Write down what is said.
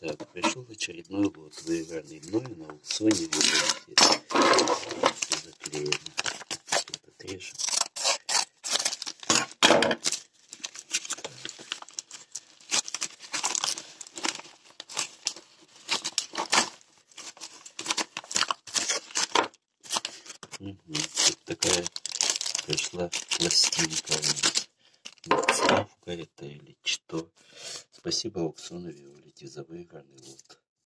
Так, пришел очередной лот, выигранный мною на аукционе в Европе. Все заклеено. Тут отрежем. Угу. Тут такая пришла пластинка. Подставка это или что. Спасибо Виолетте за выигранный лот.